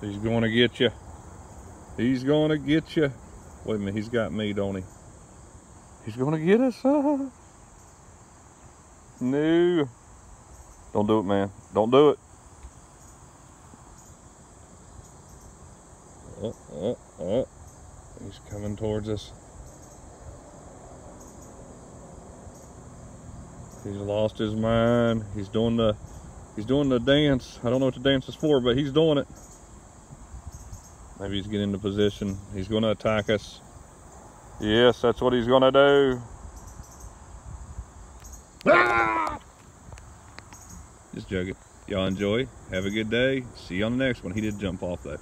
He's going to get you. He's going to get you. Wait a minute, he's got me, don't he? He's going to get us. no. Don't do it, man. Don't do it. Oh, oh, oh. He's coming towards us. He's lost his mind. He's doing the he's doing the dance. I don't know what the dance is for, but he's doing it. Maybe he's getting into position. He's going to attack us. Yes, that's what he's going to do. Ah! Just joking. Y'all enjoy. Have a good day. See you on the next one. He did jump off though.